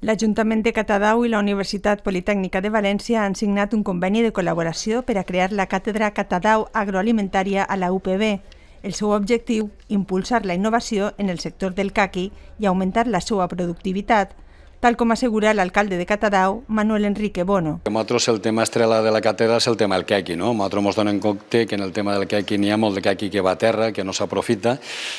L'Ajuntament de Catadau i la Universitat Politècnica de València han signat un conveni de col·laboració per a crear la càtedra Catadau Agroalimentària a la UPB. El seu objectiu, impulsar la innovació en el sector del caqui i augmentar la seva productivitat, tal com assegura l'alcalde de Catadau, Manuel Enrique Bono. Nosaltres el tema estrella de la càtedra és el tema del quequi, no? Nosaltres ens donem compte que en el tema del quequi n'hi ha molt de quequi que va a terra, que no s'aprofita,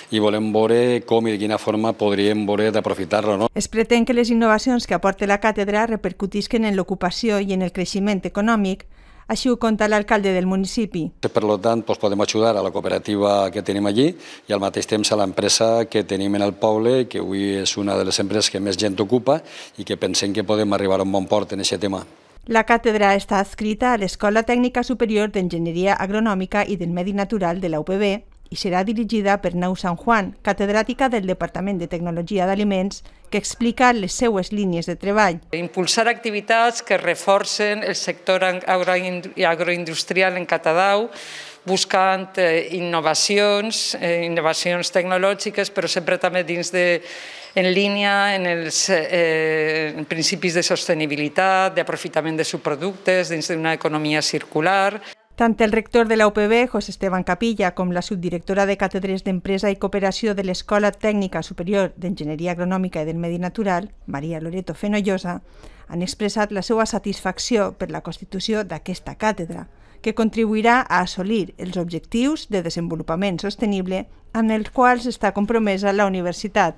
i volem veure com i de quina forma podríem veure d'aprofitar-lo, no? Es pretén que les innovacions que aporta la càtedra repercutisquen en l'ocupació i en el creixement econòmic, així ho conta l'alcalde del municipi. Per tant, doncs podem ajudar a la cooperativa que tenim allí i al mateix temps a l'empresa que tenim en el poble, que avui és una de les empreses que més gent ocupa i que pensem que podem arribar a un bon port en aquest tema. La càtedra està adscrita a l'Escola Tècnica Superior d'Enginyeria Agronòmica i del Medi Natural de la UPB i serà dirigida per Nau San Juan, catedràtica del Departament de Tecnologia d'Aliments, que explica les seues línies de treball. Impulsar activitats que reforcen el sector agroindustrial en Catadau, buscant eh, innovacions, eh, innovacions tecnològiques, però sempre també dins de, en línia en els eh, principis de sostenibilitat, d'aprofitament de subproductes, dins d'una economia circular. Tant el rector de la UPB, José Esteban Capilla, com la subdirectora de càtedres d'Empresa i Cooperació de l'Escola Tècnica Superior d'Enginyeria Agronòmica i del Medi Natural, Maria Loreto Fenollosa, han expressat la seva satisfacció per la constitució d'aquesta càtedra, que contribuirà a assolir els objectius de desenvolupament sostenible amb els quals està compromesa la universitat.